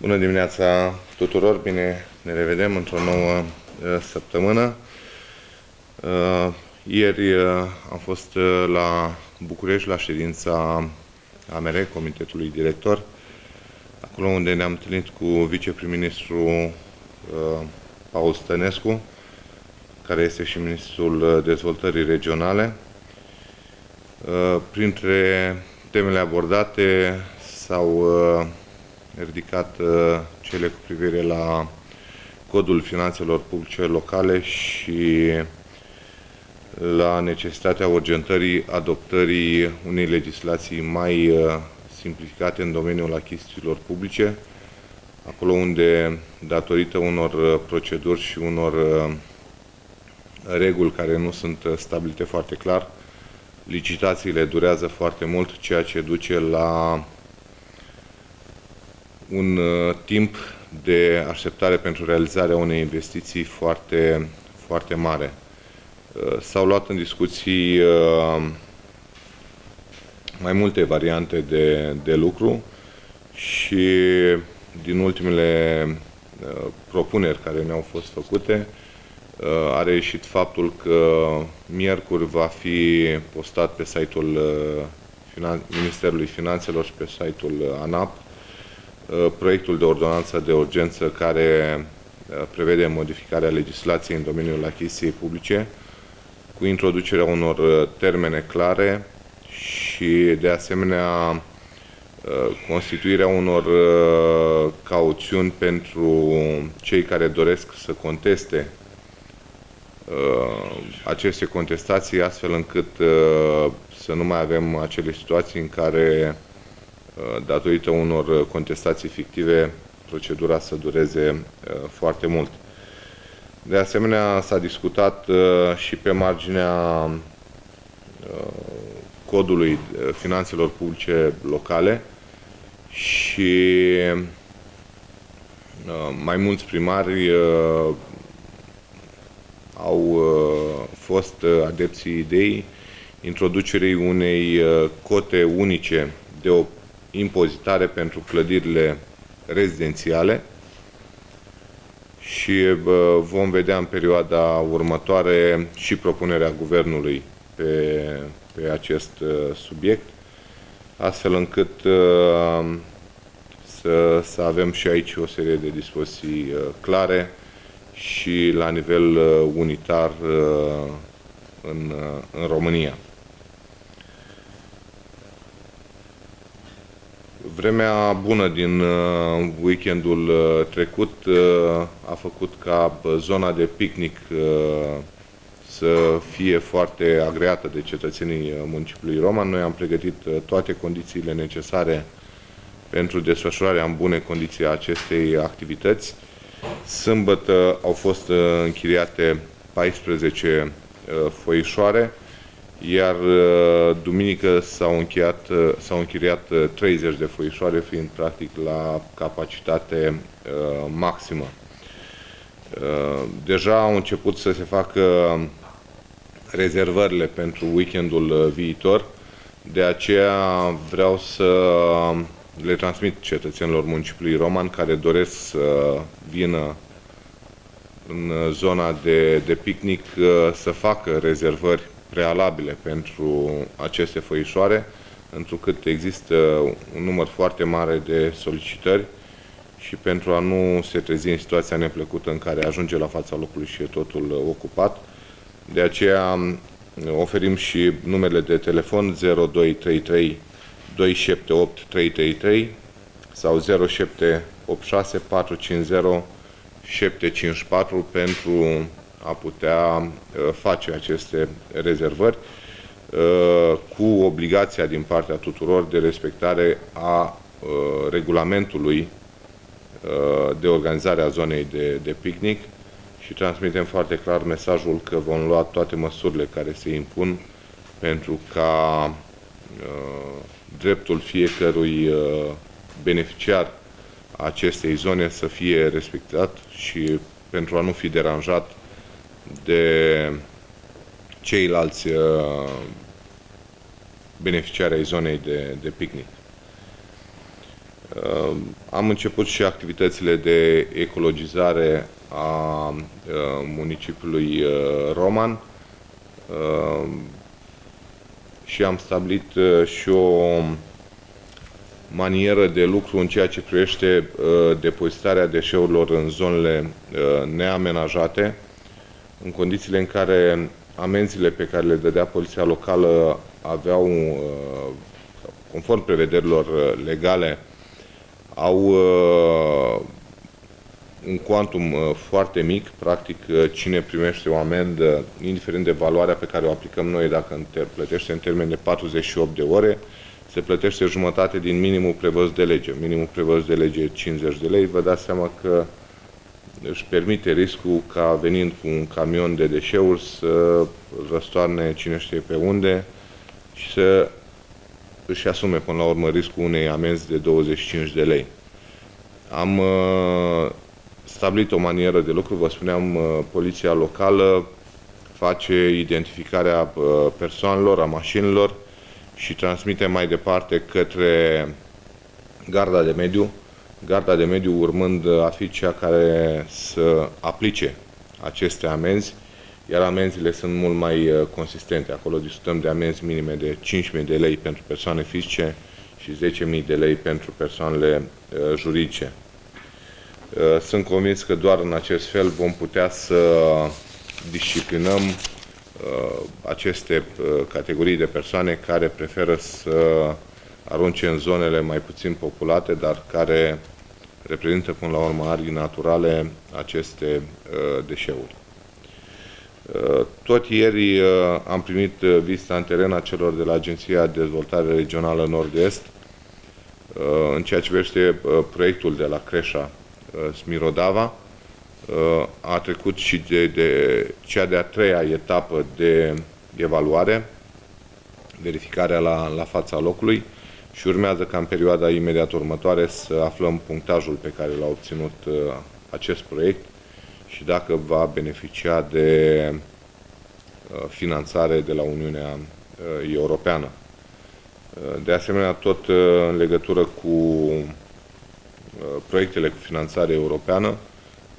Bună dimineața tuturor, bine ne revedem într-o nouă uh, săptămână. Uh, ieri uh, am fost la București la ședința AMR, Comitetului Director, acolo unde ne-am întâlnit cu viceprim-ministru Paul Stănescu, care este și ministrul dezvoltării regionale. Printre temele abordate s-au ridicat uh, cele cu privire la codul finanțelor publice locale și la necesitatea urgentării adoptării unei legislații mai uh, simplificate în domeniul achizițiilor publice, acolo unde, datorită unor uh, proceduri și unor reguli care nu sunt stabilite foarte clar, licitațiile durează foarte mult, ceea ce duce la un uh, timp de așteptare pentru realizarea unei investiții foarte, foarte mare. Uh, s-au luat în discuții uh, mai multe variante de, de lucru și din ultimele uh, propuneri care ne-au fost făcute, uh, a reieșit faptul că miercuri va fi postat pe site-ul uh, Ministerului Finanțelor și pe site-ul ANAP Uh, proiectul de ordonanță de urgență care uh, prevede modificarea legislației în domeniul achiziției publice cu introducerea unor uh, termene clare și de asemenea constituirea unor cauțiuni pentru cei care doresc să conteste aceste contestații astfel încât să nu mai avem acele situații în care Uh, datorită unor uh, contestații fictive, procedura să dureze uh, foarte mult. De asemenea, s-a discutat și pe marginea codului finanțelor publice locale și mai mulți primari au fost adepții ideii introducerii unei cote unice de o impozitare pentru clădirile rezidențiale și vom vedea în perioada următoare și propunerea Guvernului pe, pe acest uh, subiect, astfel încât uh, să, să avem și aici o serie de dispoziții uh, clare și la nivel unitar în, în România. Vremea bună din uh, weekendul uh, trecut uh, a făcut ca zona de picnic să fie foarte agreată de cetățenii municipiului Roman. Noi am pregătit toate condițiile necesare pentru desfășurarea în bune condiții a acestei activități. Sâmbătă au fost închiriate 14 foișoare, iar uh, duminică s-au încheiat, uh, s-au închiriat 30 uh, de foișoare, fiind practic la capacitate maximă. Deja au început să se facă rezervările pentru weekendul viitor, de aceea vreau să le transmit cetățenilor municipiului Roman care doresc să vină în zona de, de picnic să facă rezervări prealabile pentru aceste foișoare, întrucât există un număr foarte mare de solicitări și pentru a nu se trezi în situația neplăcută în care ajunge la fața locului și e totul ocupat. De aceea oferim și numele de telefon 0233 278 333 sau 0786 450 754 pentru a putea uh, face aceste rezervări uh, cu obligația din partea tuturor de respectare a uh, regulamentului de organizare a zonei de, de picnic și transmitem foarte clar mesajul că vom lua toate măsurile care se impun pentru ca dreptul fiecărui beneficiar a acestei zone să fie respectat și pentru a nu fi deranjat de ceilalți uh, beneficiari ai zonei de, de picnic. Am început și activitățile de ecologizare a municipiului Roman și am stabilit și o manieră de lucru în ceea ce privește depozitarea deșeurilor în zonele neamenajate, în condițiile în care amenziile pe care le dădea poliția locală aveau, uh, conform prevederilor uh, legale, au uh, un quantum foarte mic, practic cine primește o amendă, indiferent de valoarea pe care o aplicăm noi, dacă plătește în termen de 48 de ore, se plătește jumătate din minimul prevăzut de lege. Minimul prevăzut de lege e 50 de lei. Vă dați seama că își permite riscul ca venind cu un camion de deșeuri să răstoarne cine știe pe unde și să își asume până la urmă riscul unei amenzi de 25 de lei. Am uh, stabilit o manieră de lucru, vă spuneam, uh, poliția locală face identificarea uh, persoanelor, a mașinilor și transmite mai departe către garda de mediu, garda de mediu urmând a fi cea care să aplice aceste amenzi, iar amenziile sunt mult mai uh, consistente. Acolo discutăm de amenzi minime de 5.000 de lei pentru persoane fizice și 10.000 de lei pentru persoanele uh, juridice. Uh, sunt convins că doar în acest fel vom putea să disciplinăm aceste categorii de persoane care preferă să arunce în zonele mai puțin populate, dar care reprezintă până la urmă arii naturale aceste uh, deșeuri. Uh, tot ieri uh, am primit vizita în teren a celor de la Agenția de Dezvoltare Regională Nord-Est în ceea ce privește proiectul de la Creșa Smirodava. A trecut și de, de cea de-a treia etapă de evaluare, verificarea la, la fața locului și urmează ca în perioada imediat următoare să aflăm punctajul pe care l-a obținut uh, acest proiect și dacă va beneficia de uh, finanțare de la Uniunea uh, Europeană. De asemenea, tot în legătură cu proiectele cu finanțare europeană,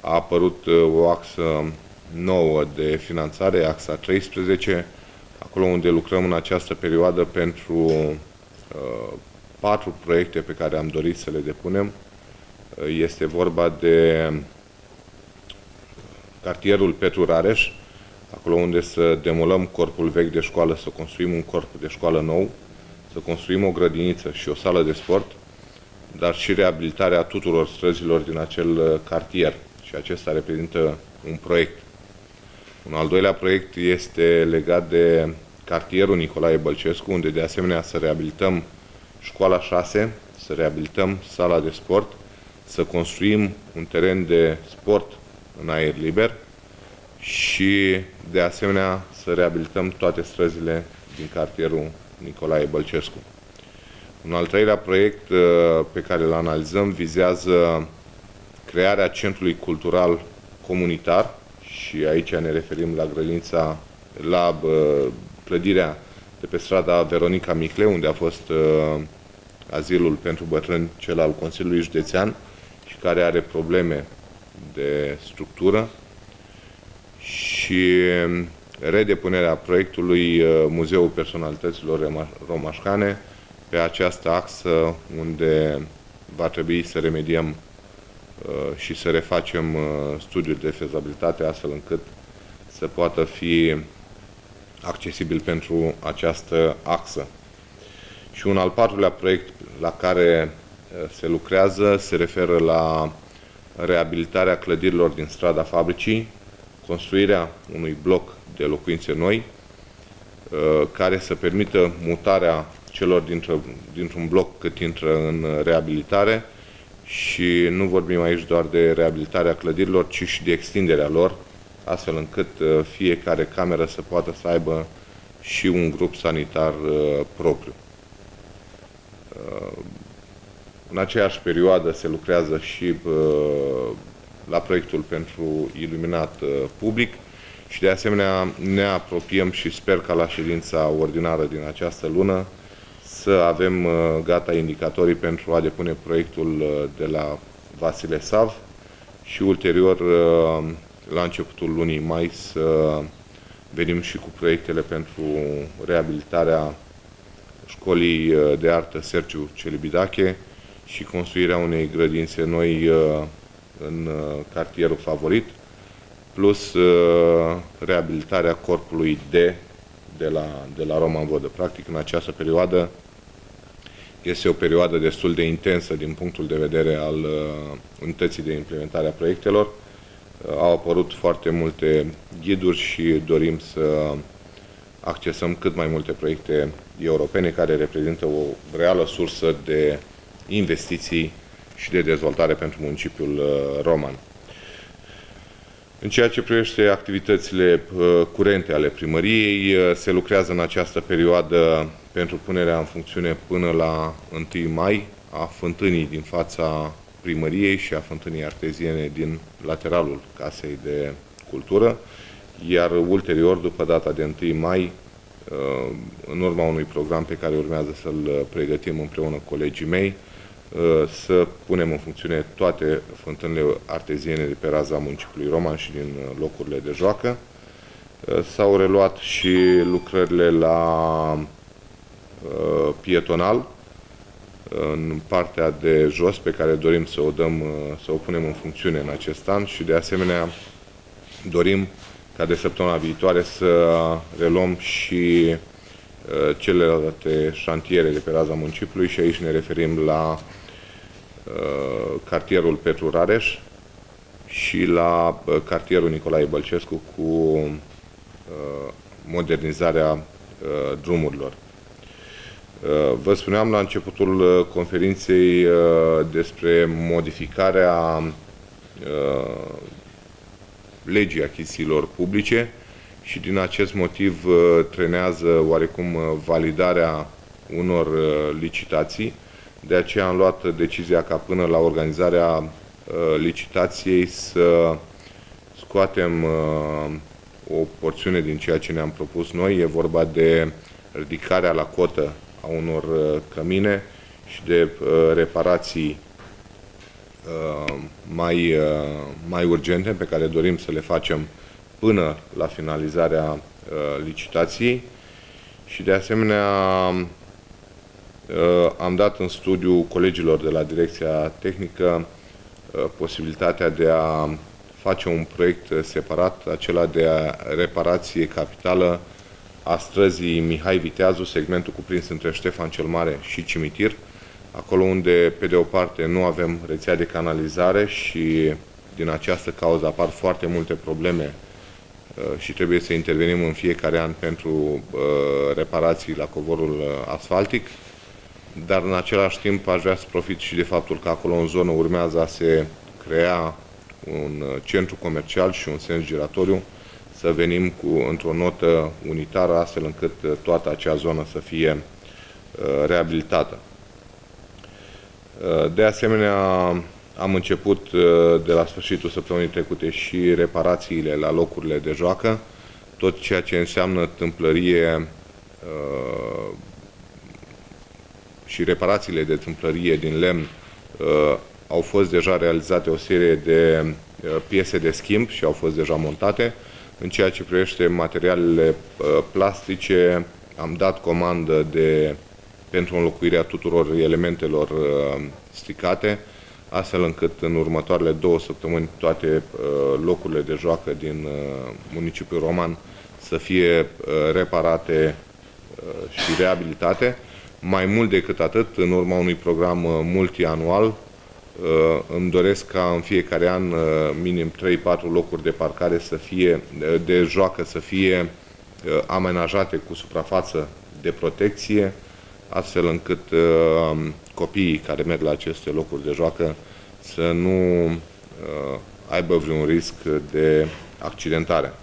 a apărut o axă nouă de finanțare, axa 13, acolo unde lucrăm în această perioadă pentru patru proiecte pe care am dorit să le depunem. Este vorba de cartierul Petru Rareș, acolo unde să demolăm corpul vechi de școală, să construim un corp de școală nou, să construim o grădiniță și o sală de sport, dar și reabilitarea tuturor străzilor din acel cartier. Și acesta reprezintă un proiect. Un al doilea proiect este legat de cartierul Nicolae Bălcescu, unde de asemenea să reabilităm școala 6, să reabilităm sala de sport, să construim un teren de sport în aer liber și, de asemenea, să reabilităm toate străzile din cartierul Nicolae Bălcescu. Un al treilea proiect uh, pe care îl analizăm vizează crearea centrului cultural comunitar și aici ne referim la grădinița, la uh, clădirea de pe strada Veronica Micle, unde a fost uh, azilul pentru bătrâni, cel al Consiliului Județean, și care are probleme de structură și um, redepunerea proiectului uh, Muzeul Personalităților Romașcane pe această axă unde va trebui să remediem uh, și să refacem uh, studiul de fezabilitate astfel încât să poată fi accesibil pentru această axă. Și un al patrulea proiect la care uh, se lucrează se referă la reabilitarea clădirilor din strada fabricii, construirea unui bloc de locuințe noi, uh, care să permită mutarea celor dintr-un bloc cât intră în reabilitare și nu vorbim aici doar de reabilitarea clădirilor, ci și de extinderea lor, astfel încât uh, fiecare cameră să poată să aibă și un grup sanitar uh, propriu. Uh, în aceeași perioadă se lucrează și la proiectul pentru iluminat public și de asemenea ne apropiem și sper ca la ședința ordinară din această lună să avem gata indicatorii pentru a depune proiectul de la Vasile Sav și ulterior, la începutul lunii mai, să venim și cu proiectele pentru reabilitarea școlii de artă Sergiu Celibidache și construirea unei grădințe noi în cartierul favorit, plus reabilitarea corpului D de la, de la Roman Vodă. Practic, în această perioadă este o perioadă destul de intensă din punctul de vedere al uh, unității de implementare a proiectelor. Uh, au apărut foarte multe ghiduri și dorim să accesăm cât mai multe proiecte europene care reprezintă o reală sursă de investiții și de dezvoltare pentru municipiul uh, roman. În ceea ce privește activitățile uh, curente ale primăriei, uh, se lucrează în această perioadă pentru punerea în funcțiune până la 1 mai a fântânii din fața primăriei și a fântânii arteziene din lateralul Casei de Cultură, iar ulterior, după data de 1 mai, uh, în urma unui program pe care urmează să-l pregătim împreună cu colegii mei, Uh, să punem în funcțiune toate fântânile arteziene de pe raza municipiului Roman și din uh, locurile de joacă. Uh, s-au reluat și lucrările la pietonal, în partea de jos pe care dorim să o dăm, să o punem în funcțiune în acest an și de asemenea dorim ca de săptămâna viitoare să reluăm și celelalte șantiere de pe raza municipiului și aici ne referim la Uh, cartierul Petru Rareș și la uh, cartierul Nicolae Bălcescu cu uh, modernizarea drumurilor. Vă spuneam la începutul conferinței despre modificarea legii achizițiilor publice și din acest motiv trenează oarecum validarea unor licitații de aceea am luat decizia ca până la organizarea uh, licitației să scoatem uh, o porțiune din ceea ce ne-am propus noi. E vorba de ridicarea la cotă a unor uh, cămine și de reparații mai, mai urgente pe care dorim să le facem până la finalizarea licitației. Și de asemenea Uh, am dat în studiu colegilor de la Direcția Tehnică uh, posibilitatea de a face un proiect separat, acela de reparație capitală a străzii Mihai Viteazu, segmentul cuprins între Ștefan cel Mare și Cimitir, acolo unde, pe de o parte, nu avem rețea de canalizare și din această cauză apar foarte multe probleme uh, și trebuie să intervenim în fiecare an pentru reparații la covorul asfaltic dar în același timp aș vrea să profit și de faptul că acolo în zonă urmează a se crea un uh, centru comercial și un sens giratoriu, să venim cu într-o notă unitară, astfel încât uh, toată acea zonă să fie uh, reabilitată. De asemenea, am început de la sfârșitul săptămânii trecute și reparațiile la locurile de joacă, tot ceea ce înseamnă tâmplărie și reparațiile de tâmplărie din lemn uh, au fost deja realizate o serie de uh, piese de schimb și au fost deja montate. În ceea ce privește materialele uh, plastice, am dat comandă de, pentru înlocuirea tuturor elementelor uh, stricate, astfel încât în următoarele două săptămâni toate uh, locurile de joacă din uh, municipiul Roman să fie uh, reparate uh, și reabilitate. Mai mult decât atât, în urma unui program uh, multianual, uh, îmi doresc ca în fiecare an uh, minim 3-4 locuri de parcare să fie, de joacă să fie amenajate cu suprafață de protecție, astfel încât copiii care merg la aceste locuri de joacă să nu aibă vreun risc de accidentare.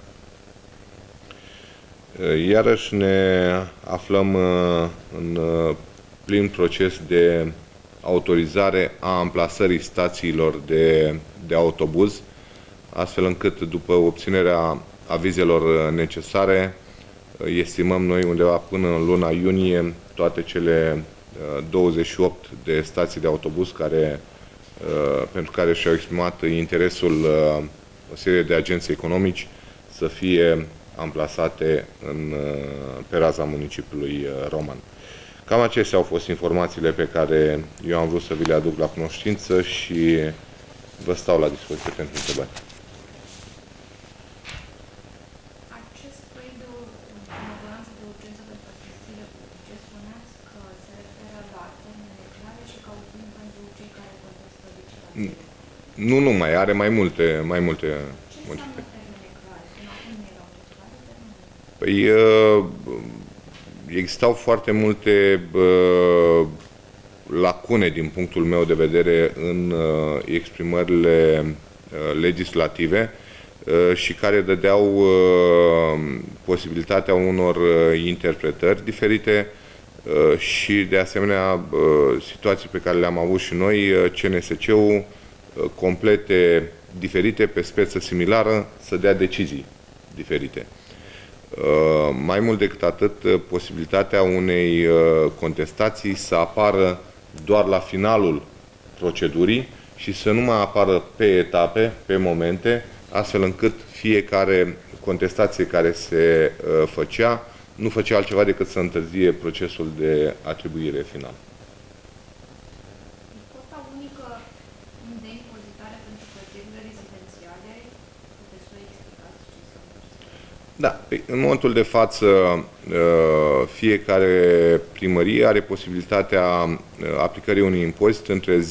Iarăși ne aflăm uh, în uh, plin proces de autorizare a amplasării stațiilor de, de autobuz, astfel încât după obținerea avizelor necesare estimăm noi undeva până în luna iunie toate cele 28 de stații de autobuz care, pentru care și-au exprimat interesul o serie de agenții economici să fie amplasate în, pe raza municipiului Roman. Cam acestea au fost informațiile pe care eu am vrut să vi le aduc la cunoștință și vă stau la dispoziție pentru întrebări. Acest proiect de ordonanță de urgență pentru achizițiile publice spuneați că se referă la termene clare și ca ultim pentru cei care contestă legislativele. Nu numai, are mai multe, mai multe Ce înseamnă modificări. termene clare? Până acum nu erau clare termenele. Păi uh, existau foarte multe uh, lacune din punctul meu de vedere în uh, exprimările uh, legislative uh, și care dădeau uh, posibilitatea unor uh, interpretări diferite uh, și de asemenea uh, situații pe care le-am avut și noi, uh, CNSC-ul uh, complete diferite pe speță similară să dea decizii diferite. Uh, Mai mult decât atât, uh, posibilitatea unei uh, contestații să apară doar la finalul procedurii și să nu mai apară pe etape, pe momente, astfel încât fiecare contestație care se uh, făcea nu făcea altceva decât să întârzie procesul de atribuire final. Cota unică de impozitare pentru clădirile rezidențiale, puteți să o explicați ce înseamnă acesta? Da, păi, în momentul de față, uh, fiecare primărie are posibilitatea uh, aplicării unui impozit între 0,08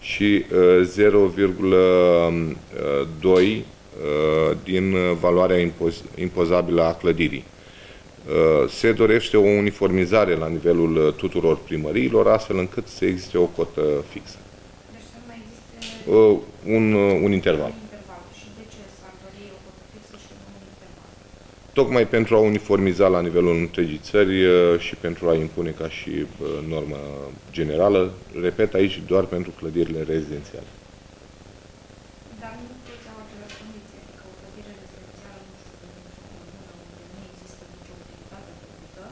și uh, 0,2 din valoarea impoz- impozabilă a clădirii. Uh, Se dorește o uniformizare la nivelul uh, tuturor primăriilor, astfel încât să existe o cotă fixă. Deci să nu mai existe Uh, Un, uh, un interval. un interval. Și de ce s-ar dori o cotă fixă și nu un interval? tocmai pentru a uniformiza la nivelul întregii țări uh, și pentru a impune ca și uh, normă generală, repet aici, doar pentru clădirile rezidențiale. Dar nu toți au aceleași condiții, adică o clădire rezidențială, nu știu, în o comună unde nu există nicio utilitate publică,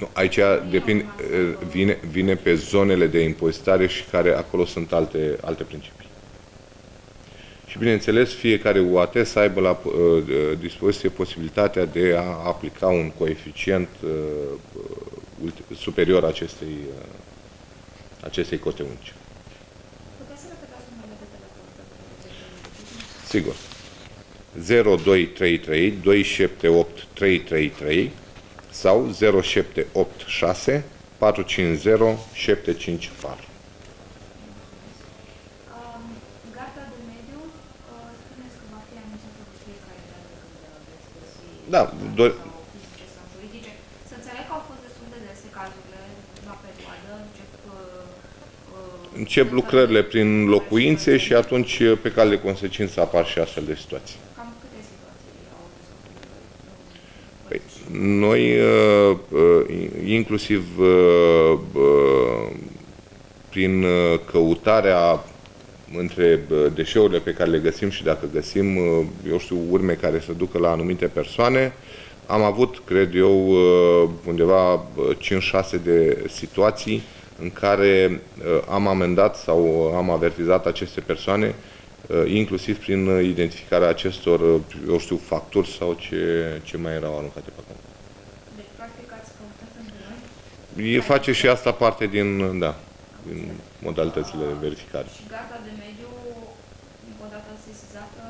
Nu, aici depinde, uh, vine, vine pe zonele de impozitare și care acolo sunt alte, alte principii. Și bineînțeles, fiecare UAT să aibă la uh, dispoziție posibilitatea de a aplica un coeficient uh, uh, ulti- superior acestei, uh, acestei cote unice. puteți să repetați numele de telefon pentru cei Sigur. 0233 278 333 sau 0786 450 754. Um, Garda de mediu, uh, spuneți că va fi anunțată de fiecare dată când veți găsi Da, do- sau fizice sau juridice. Să înțeleg că au fost destul de dese cazurile la perioadă, încep... uh, uh, Încep lucrările prin locuințe și atunci, pe cale de consecință, apar și astfel de situații. Cam câte situații au descoperit? Păi, noi, uh, uh, inclusiv uh, uh, prin uh, căutarea între uh, deșeurile pe care le găsim și dacă găsim, uh, eu știu, urme care să ducă la anumite persoane, am avut, cred eu, uh, undeva uh, 5-6 de situații în care uh, am amendat sau am avertizat aceste persoane, uh, inclusiv prin uh, identificarea acestor, uh, eu știu, facturi sau ce, ce mai erau aruncate pe acolo. Deci, practic, ați căutat în noi E face și asta parte din, da, din modalitățile de verificare. și garda de mediu, odată sesizată,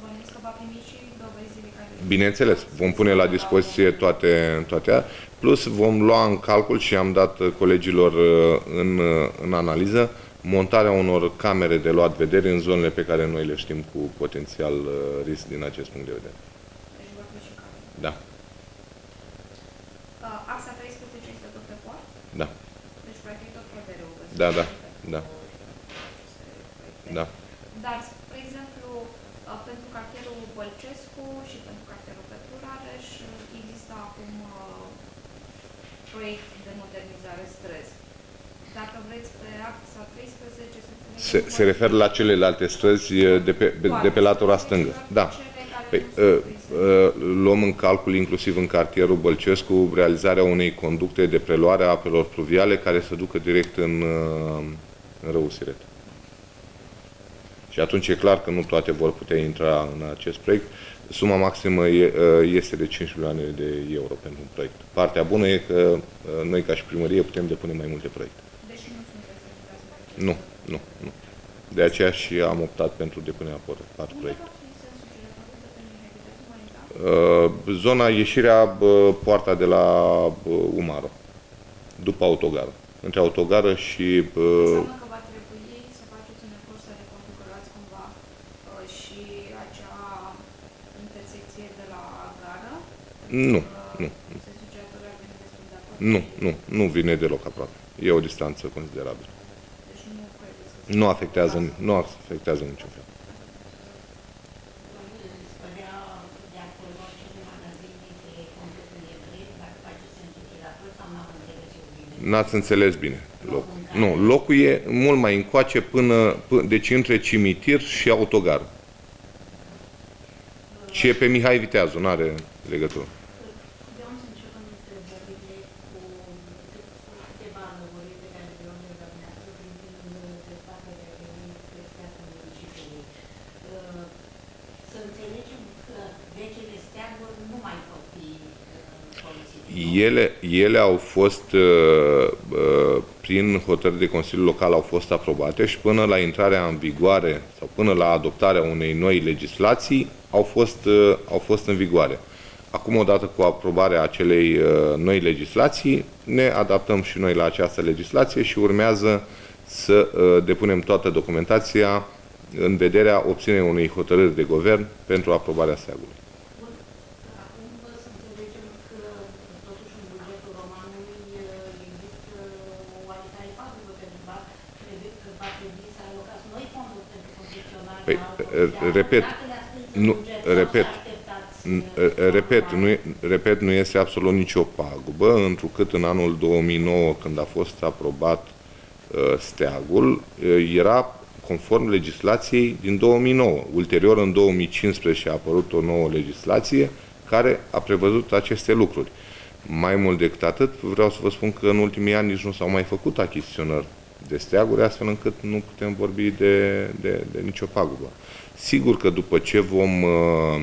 bănuiesc că va primi și dovezile care... Bineînțeles, vom pune la dispoziție toate, toate astea, plus vom lua în calcul și am dat uh, colegilor uh, în, uh, în analiză montarea unor camere de luat vedere în zonele pe care noi le știm cu potențial uh, risc din acest punct de vedere. Deci vor fi și care. Da, Uh, Axa 13 este tot pe port? Da, Deci, practic, tot clădereul găsit. Da, da, da. da. Dar, spre exemplu, uh, pentru cartierul Bălcescu și pentru cartierul Petru Rareș uh, există acum uh, proiect de modernizare străzi. Dacă vreți pe axa 13 să Se, se referă la celelalte străzi uh, de pe, de pe latura stângă. Da. Păi, nu sunt uh, prinse. uh, luăm în calcul, inclusiv în cartierul Bălcescu, realizarea unei conducte de preluare a apelor pluviale care să ducă direct în, uh, în râul Siret. Și atunci e clar că nu toate vor putea intra în acest proiect. Suma maximă e, uh, este de 5 milioane de euro pentru un proiect. Partea bună e că uh, noi, ca și primărie, putem depune mai multe proiecte. Deși nu sunteți implicați în acest Nu, nu, nu. De aceea și am optat pentru depunerea por- patru Unde proiecte. va fi sensul giratoare pe Mihai Viteazu? Mai exact? Uh, zona ieșirea, bă, poarta de la bă, Umaro, după autogară. Între autogară și... Bă, Înseamnă că va trebui să faceți un efort să reconfigurați cumva uh, și acea intersecție de la gară. nu, Uh, nu, Sensul giratoriu ar veni destul de aproape. nu, nu, nu vine deloc aproape. E o distanță considerabilă. Deci nu credeți că Nu afectează, nu afectează niciun fel. Spădea de acolo acele magazine de completul evrei, dacă faceți sensul girator sau n-am înțeles eu bine. N-ați înțeles bine locul. Nu, locul e mult mai încoace până, până deci între cimitir și autogară. Și e pe Mihai Viteazu, nu are legătură. De unde să începem întrebările cu câteva lămuriri pe care le-am de la dumneavoastră privind dezbaterea privind creșterea municipiului. Uh, Să înțelegem că vechile steaguri nu mai pot fi uh, folosite. Ele, ele au fost, uh, uh, prin hotărâri de Consiliul Local, au fost aprobate și până la intrarea în vigoare sau până la adoptarea unei noi legislații au fost, uh, au fost în vigoare. Acum, odată cu aprobarea acelei uh, noi legislații, ne adaptăm și noi la această legislație și urmează să uh, depunem toată documentația în vederea obținerii unei hotărâri de guvern pentru aprobarea steagului. Bun. Acum să înțelegem că totuși în bugetul romanului uh, există o oarecare pagubă pentru că trebuie- că va trebui să alocați noi fonduri pentru concesionarea Păi, altor uh, steaguri. Repet, Dacă le-ați prins în nu, buget sau repet, și așteptați, N- uh, Repet, sau- nu, e- repet, nu este absolut nicio pagubă, întrucât în anul 2009, când a fost aprobat uh, steagul, uh, era conform legislației din 2009. Ulterior, în 2015, a apărut o nouă legislație care a prevăzut aceste lucruri. Mai mult decât atât, vreau să vă spun că în ultimii ani nici nu s-au mai făcut achiziționări de steaguri, astfel încât nu putem vorbi de, de, de nicio pagubă. Sigur că după ce vom uh,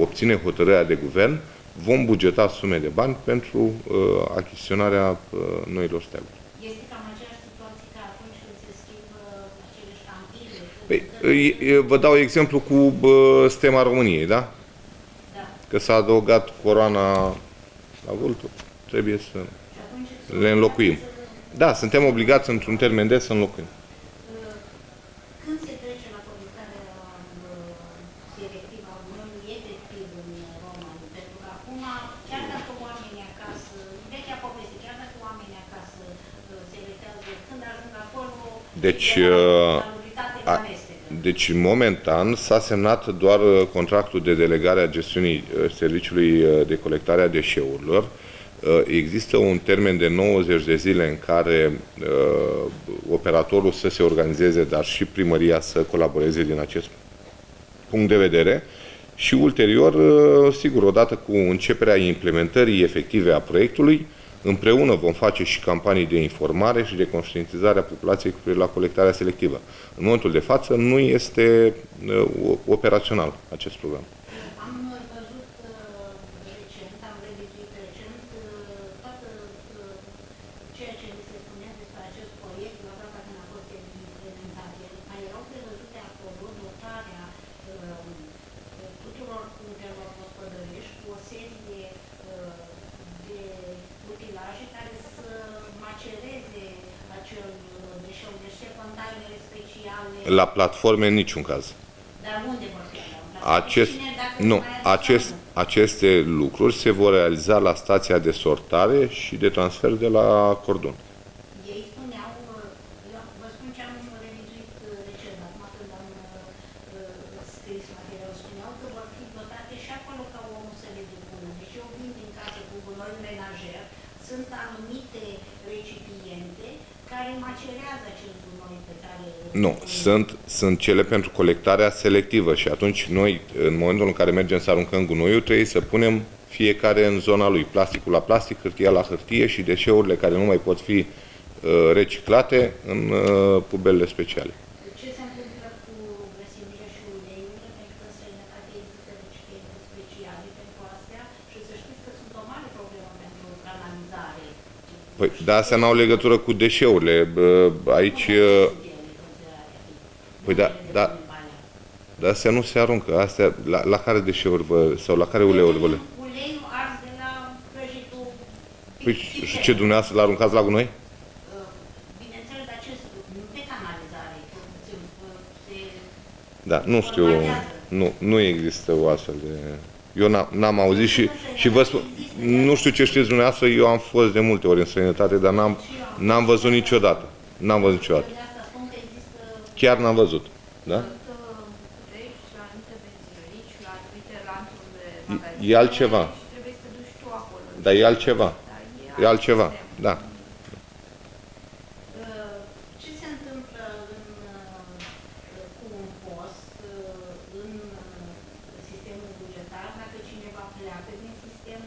obține hotărârea de guvern, vom bugeta sume de bani pentru uh, achiziționarea uh, noilor steaguri. Este cam aceeași situație ca atunci când se schimbă acele ștampile. când- Păi, când- îi- vă dau exemplu cu bă, stema României, da? Da. Că s-a adăugat coroana la vultur. Trebuie să Și atunci le înlocuim. să- Da, suntem obligați într-un termen de să înlocuim. Când se trece la conductarea selectivă a Uniunii efectiv în Roman? Pentru că acum, chiar dacă oamenii acasă, vechea poveste, chiar dacă oamenii acasă uh, selectează, când ajung acolo, Deci, e la uh, valoritate a- de amestecă. Deci, momentan, s-a semnat doar uh, contractul de delegare a gestiunii uh, serviciului uh, de colectare a deșeurilor. Uh, Există un termen de 90 de zile în care uh, operatorul să se organizeze, dar și primăria să colaboreze din acest punct de vedere. Și ulterior, uh, sigur, odată cu începerea implementării efective a proiectului, împreună vom face și campanii de informare și de conștientizare a populației cu privire la colectarea selectivă. În momentul de față nu este uh, operațional acest program. Am văzut uh, recent, am revizuit recent uh, toată uh, ceea ce mi se spunea despre acest proiect la data când a fost implementat. El- Mai erau prevăzute acolo dotarea uh, tuturor punctelor gospodărești cu o serie uh, de utilaje care să macereze acel uh, deșeu, deci containere speciale. La platforme în niciun caz. Dar unde vor fi? Acest, Cine, dacă nu, mai are acest, sau nu? aceste lucruri se vor realiza la stația de sortare și de transfer de la cordon. Ei spuneau, uh, eu vă spun ce am revizuit uh, recent, acum când am uh, uh, scris materialul, spuneau că vor fi dotate și acolo ca omul să le depună. Deci eu vin din case cu gunoi menajer, sunt anumite recipiente care macerează acel gunoi pe care îl Nu, sunt, sunt cele pentru colectarea selectivă și atunci noi, în momentul în care mergem să aruncăm gunoiul, trebuie să punem fiecare în zona lui, plasticul la plastic, hârtia la hârtie și deșeurile care nu mai pot fi uh, reciclate în uh, pubele speciale. Ce se întâmplă cu grăsimile și uleiurile? Pentru că în străinătate există recipiente speciale pentru astea și să știți că sunt o mare problemă pentru canalizare. Păi, dar astea n-au legătură cu deșeurile. Uh, aici, uh, Păi da, da. dar astea nu se aruncă. Astea, la, la care deșeuri vă, sau la care uleiuri vă le... Uleiul ars de la prăjitul Păi și ce dumneavoastră l-aruncați la gunoi? Uh, Bineînțeles, dar ce nu pe canalizare, că se, se Da, nu știu, nu, nu există o astfel de... Eu n-am, n-am auzit și, și vă spun, nu știu ce știți dumneavoastră, eu am fost de multe ori în străinătate, dar n-am, n-am văzut niciodată. N-am văzut niciodată. de asta spun că există Chiar n-am văzut. Da? Sunt uh, aici, la anumite benzinărici, la anumite lanțuri de E- magazine. e altceva. Și trebuie să te duci tu acolo. Dar e altceva. Dar E alt altceva. sistem. Da. Uh, Ce se întâmplă în, uh, cu un post uh, în uh, sistemul bugetar dacă cineva pleacă din sistem,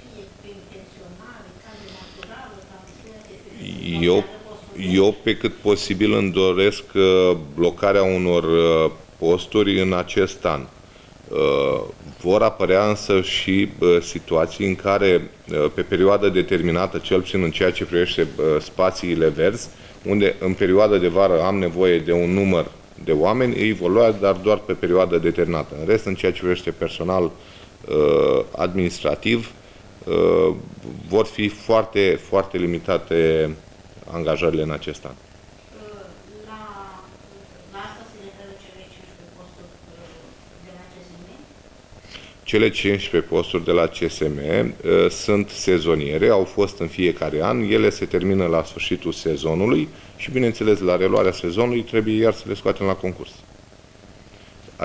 fie prin pensionare, cale naturală, transfer, este Eu, eu pe cât posibil îmi doresc uh, blocarea unor uh, posturi în acest an. Uh, Vor apărea însă și uh, situații în care, uh, pe perioadă determinată, cel puțin în ceea ce privește uh, spațiile verzi, unde în perioada de vară am nevoie de un număr de oameni, îi vor lua, dar doar pe perioadă determinată. În rest, în ceea ce privește personal uh, administrativ, uh, vor fi foarte, foarte limitate angajările în acest an. Uh, La, la asta se referă cele 15 posturi uh, de la CSM? Cele 15 posturi de la CSM uh, sunt sezoniere, au fost în fiecare an, ele se termină la sfârșitul sezonului și, bineînțeles, la reluarea sezonului trebuie iar să le scoatem la concurs.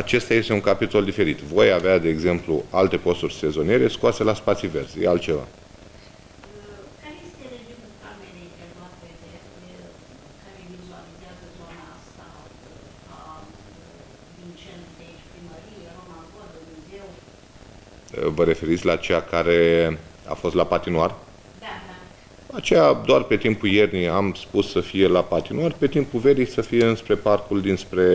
Acesta este un capitol diferit. Voi avea, de exemplu, alte posturi sezoniere scoase la spații verzi, e altceva. Uh, Care este regimul camerei preluate de, de, care vizualizează zona asta uh, a, din centru de aici, primărie, Roman Codă, muzeu? Uh, Vă referiți la cea care a fost la patinoar? Da, da. Aceea doar pe timpul iernii am spus să fie la patinoar, pe timpul verii să fie înspre parcul dinspre,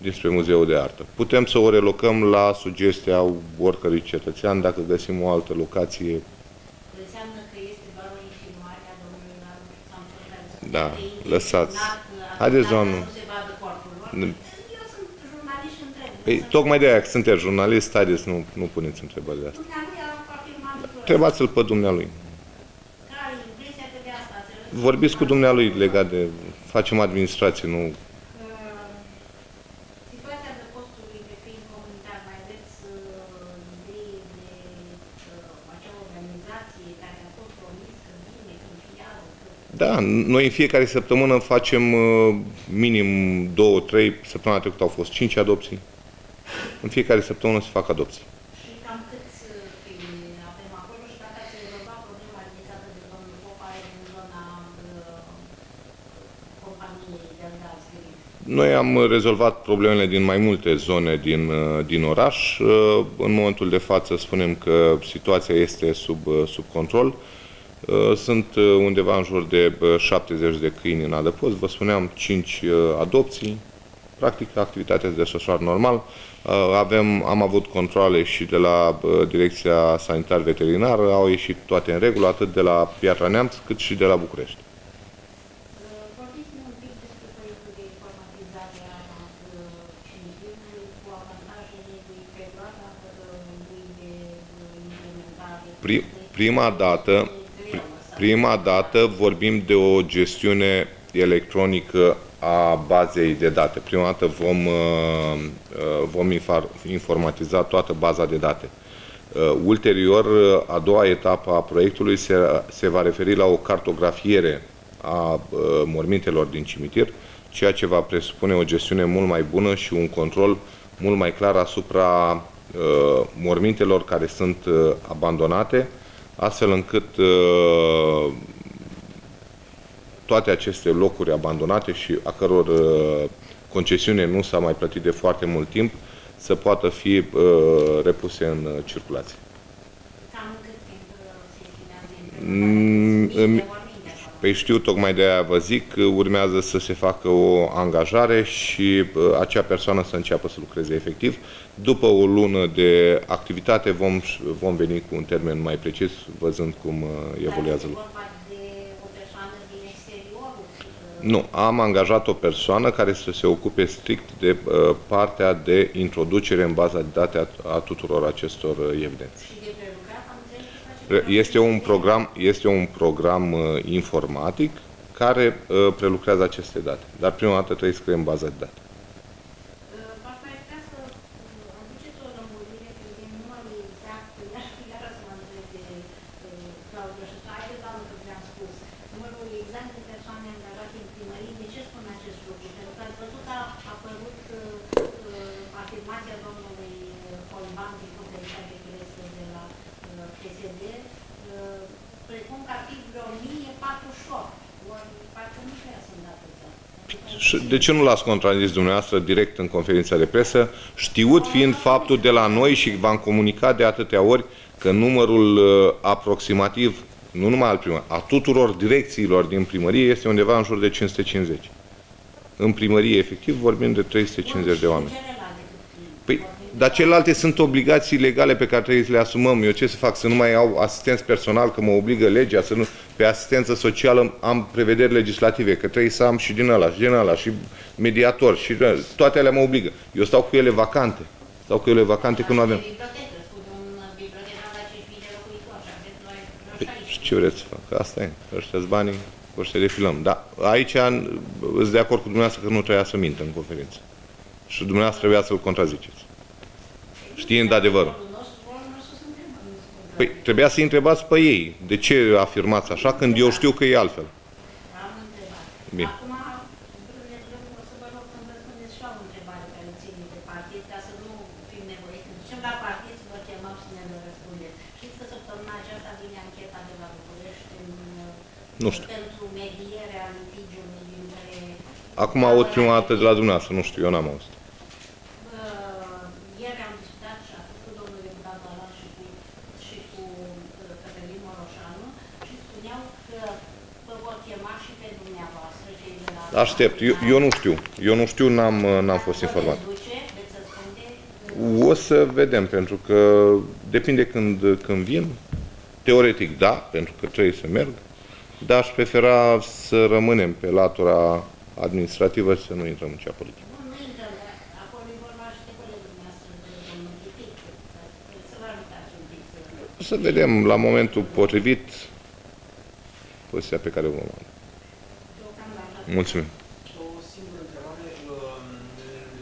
dinspre Muzeul de Artă. Putem să o relocăm la sugestia oricărui cetățean dacă găsim o altă locație. Înseamnă că este doar o insinuare a domnului Raru Samson care să Da, fie lăsați. intenționat, Haideți, atâta doamnă. să Nu se vadă corpul lor. Nu. Eu sunt jurnalist și întreb. Păi, însă tocmai de aia, că sunteți jurnalist, haideți, nu, nu puneți întrebări de asta. Dumnealui a afirmat lucrul ăsta. Întrebați-l pe dumnealui. Care e impresia că de asta ați răspuns? Vorbiți cu dumnealui legat de... Facem administrație, nu... Uh, Situația de postului de fiind comunitar, mai aveți uh, idee de uh, acea organizație care a fost promisă, bine, confiază, că Da, noi în fiecare săptămână facem uh, minim două, trei, săptămâna trecută au fost cinci adopții. În fiecare săptămână se fac adopții. și cam câți uh, câini avem acolo și dacă ați rezolvat problema ridicată de domnul Popa în zona uh, companiei de gaz gri. Noi am rezolvat problemele din mai multe zone din, uh, din oraș. Uh, În momentul de față spunem că situația este sub, uh, sub control. Uh, Sunt uh, undeva în jur de uh, 70 de câini în adăpost. Vă spuneam 5 adopții. Practic, activitatea se desfășoară normal. Uh, Avem, am avut controle și de la uh, Direcția Sanitar Veterinar. Au ieșit toate în regulă, atât de la Piatra Neamț, cât și de la București. Uh, Vorbiți-ne un pic despre proiectul de informatizare a uh, cimitirului cu avantajele lui pe durata uh, lui de uh, implementare. Pri- prima dată, pri- prima dată vorbim de o gestiune electronică a bazei de date. Prima dată vom, uh, uh, vom infa- informatiza toată baza de date. Uh, Ulterior, uh, a doua etapă a proiectului se, se va referi la o cartografiere a uh, mormintelor din cimitir, ceea ce va presupune o gestiune mult mai bună și un control mult mai clar asupra uh, mormintelor care sunt uh, abandonate, astfel încât uh, toate aceste locuri abandonate și a căror concesiune nu s-a mai plătit de foarte mult timp, să poată fi repuse în circulație. Mm, păi știu, tocmai de aia vă zic, urmează să se facă o angajare și acea persoană să înceapă să lucreze efectiv. După o lună de activitate vom, vom veni cu un termen mai precis, văzând cum evoluează lucrurile. Nu, am angajat o persoană care să se ocupe strict de uh, partea de introducere în baza de date a, a tuturor acestor uh, evidențe. Este un program, este un program uh, informatic care uh, prelucrează aceste date. Dar prima dată trebuie să creăm baza de date. Ce nu l-ați contrazis dumneavoastră direct în conferința de presă, știut fiind faptul de la noi și v-am comunicat de atâtea ori că numărul uh, aproximativ, nu numai al primării, a tuturor direcțiilor din primărie este undeva în jur de 550. În primărie, efectiv, vorbim de 350 de oameni. Păi, dar celelalte sunt obligații legale pe care trebuie să le asumăm. Eu ce să fac? Să nu mai au asistenți personal, că mă obligă legea, să nu... Pe asistență socială am prevederi legislative, că trebuie să am și din ăla, și din ăla, și mediator, și toate alea mă obligă. Eu stau cu ele vacante. Stau cu ele vacante când nu avem. Păi, și ce vreți să fac? Asta e. Ăștia banii, ăștia defilăm. Da, aici sunt de acord cu dumneavoastră că nu trebuia să mintă în conferință. Și dumneavoastră trebuia să-l contraziceți știind adevărul. Păi trebuia să-i întrebați pe ei. De ce afirmați așa când eu știu că e altfel? Am întrebat. Bine. Acum, o să vă rog să răspundeți și la o întrebare care ține de partid, ca să nu fim nevoiți. Când ducem la partid, să vă chemăm să ne răspundeți. Știți că săptămâna aceasta vine ancheta de la București în, nu știu. pentru medierea litigiului dintre... Acum aud prima dată de la dumneavoastră, nu știu, eu n-am auzit. Aștept. Eu, eu nu știu. Eu nu știu, n-am, n-am fost informat. O să vedem, pentru că depinde când, când vin. Teoretic, da, pentru că trebuie să merg, dar aș prefera să rămânem pe latura administrativă și să nu intrăm în cea politică. Să vedem la momentul potrivit poziția pe care o vom avea. Mulțumim. O singură întrebare um,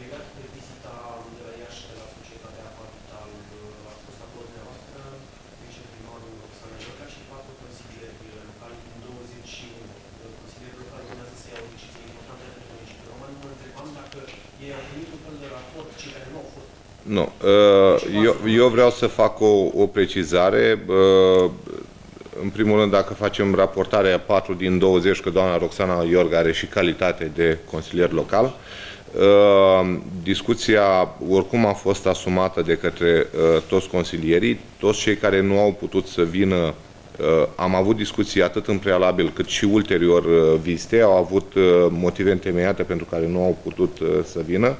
legată de vizita de la Iași de la Societatea Capital. Uh, a fost acolo dumneavoastră, viceprimarul Roxana Iorca și patru consilieri locali din 21. Consilierii locali urmează să ia o decizie importantă pentru municipiul roman. Mă întrebam dacă ei au primit un fel de raport, cei care nu au fost nu. Uh, eu, eu vreau să fac o, o precizare. Uh, în primul rând, dacă facem raportarea 4 din 20, că doamna Roxana Iorga are și calitate de consilier local, uh, discuția oricum a fost asumată de către uh, toți consilierii, toți cei care nu au putut să vină uh, am avut discuții atât în prealabil cât și ulterior vizite, au avut motive întemeiate pentru care nu au putut să vină.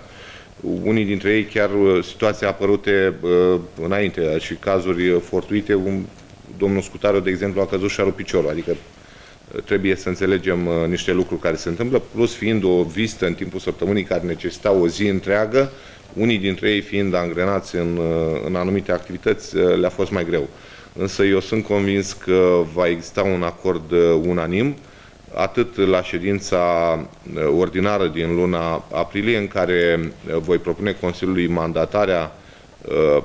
Unii dintre ei chiar situații apărute înainte și cazuri fortuite, domnul Scutaru, de exemplu, a căzut șarul piciorul, adică uh, trebuie să înțelegem uh, niște lucruri care se întâmplă, plus fiind o vizită în timpul săptămânii care necesita o zi întreagă, unii dintre ei fiind angrenați în, uh, în anumite activități, le-a fost mai greu. Însă eu sunt convins că va exista un acord unanim, atât la ședința ordinară din luna aprilie, în care voi propune Consiliului mandatarea uh,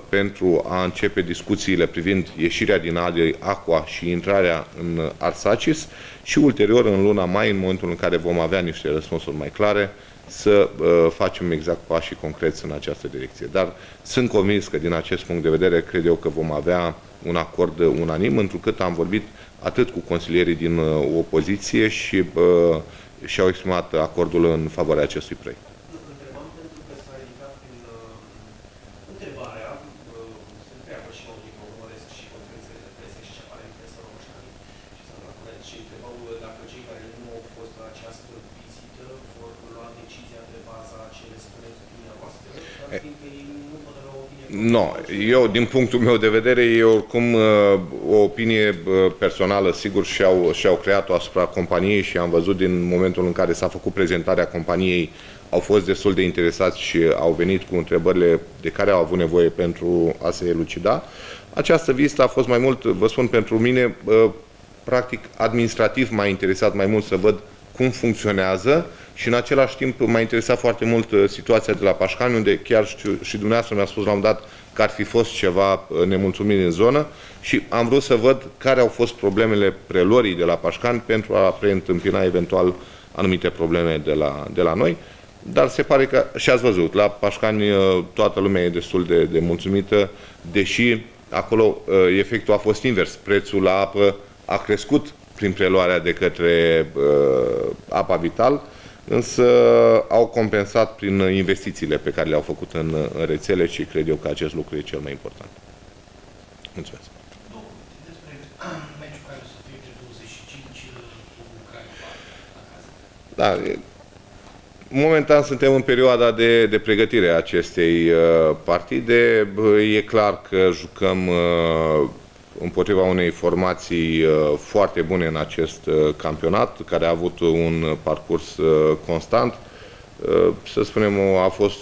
pentru a începe discuțiile privind ieșirea din Aqua și intrarea în Arsacis și ulterior în luna mai, în momentul în care vom avea niște răspunsuri mai clare, să uh, facem exact pașii concreți în această direcție. Dar sunt convins că din acest punct de vedere cred eu că vom avea un acord unanim, întrucât am vorbit atât cu consilierii din uh, opoziție și uh, și-au exprimat acordul în favoarea acestui proiect. Nu, eu, din punctul meu de vedere, e oricum uh, o opinie uh, personală, sigur, și-au și -au creat-o asupra companiei și am văzut din momentul în care s-a făcut prezentarea companiei, au fost destul de interesați și au venit cu întrebările de care au avut nevoie pentru a se elucida. Această vizită a fost mai mult, vă spun, pentru mine, uh, practic, administrativ m-a interesat mai mult să văd cum funcționează și în același timp m-a interesat foarte mult uh, situația de la Pașcani, unde chiar știu, și dumneavoastră mi-a spus la un dat că ar fi fost ceva uh, nemulțumiri în zonă și am vrut să văd care au fost problemele prelorii de la Pașcani pentru a preîntâmpina eventual anumite probleme de la, de la noi. Dar se pare că, și ați văzut, la Pașcani uh, toată lumea e destul de, de mulțumită, deși acolo efectul a fost invers. Prețul la apă a crescut prin preluarea de către uh, apa vital, însă au compensat prin investițiile pe care le-au făcut în, în rețele și cred eu că acest lucru e cel mai important. Mulțumesc. Da, momentan suntem în perioada de, de pregătire a acestei uh, partide. E clar că jucăm uh, împotriva unei formații uh, foarte bune în acest uh, campionat, care a avut un parcurs uh, constant. Să spunem, a fost,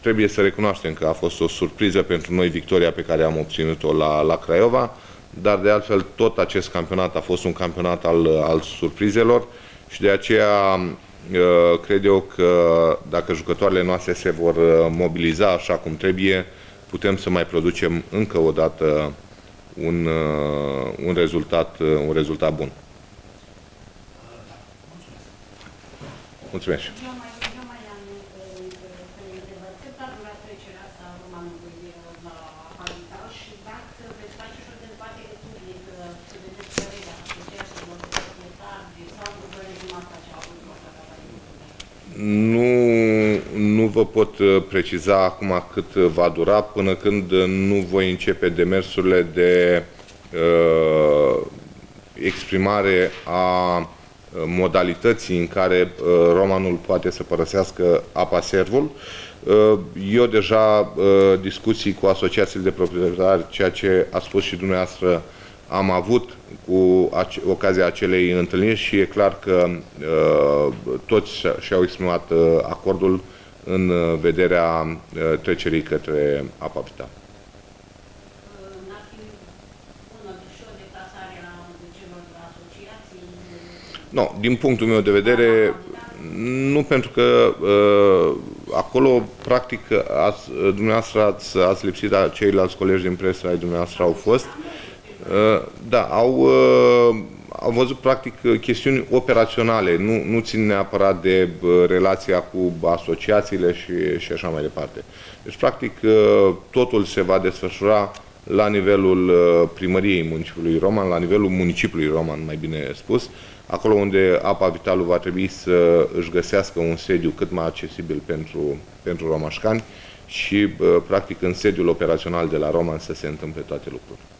trebuie să recunoaștem că a fost o surpriză pentru noi victoria pe care am obținut-o la, la Craiova, dar de altfel tot acest campionat a fost un campionat al, al surprizelor și de aceea cred eu că dacă jucătoarele noastre se vor mobiliza așa cum trebuie, putem să mai producem încă o dată un, uh, un, rezultat, uh, un rezultat bun. Mulțumesc. Nu, nu vă pot uh, preciza acum cât va dura până când nu voi începe demersurile de uh, exprimare a uh, modalității în care uh, romanul poate să părăsească apa servul. Uh, eu deja uh, discuții cu asociațiile de proprietari, ceea ce a spus și dumneavoastră am avut cu ocazia acelei întâlniri și e clar că uh, toți și-au exprimat uh, acordul în uh, vederea uh, trecerii către apa vitală. No, din punctul meu de vedere, nu pentru că uh, acolo, practic, ați, dumneavoastră ați, ați lipsit, dar ceilalți colegi din presă ai dumneavoastră au fost. Uh, da, au, uh, au văzut practic chestiuni operaționale, nu, nu țin neapărat de uh, relația cu asociațiile și, și așa mai departe. Deci, practic, totul se va desfășura la nivelul primăriei municipiului Roman, la nivelul municipiului Roman, mai bine spus, acolo unde apa vitalul va trebui să își găsească un sediu cât mai accesibil pentru, pentru romașcani și, practic, în sediul operațional de la Roman să se întâmple toate lucrurile.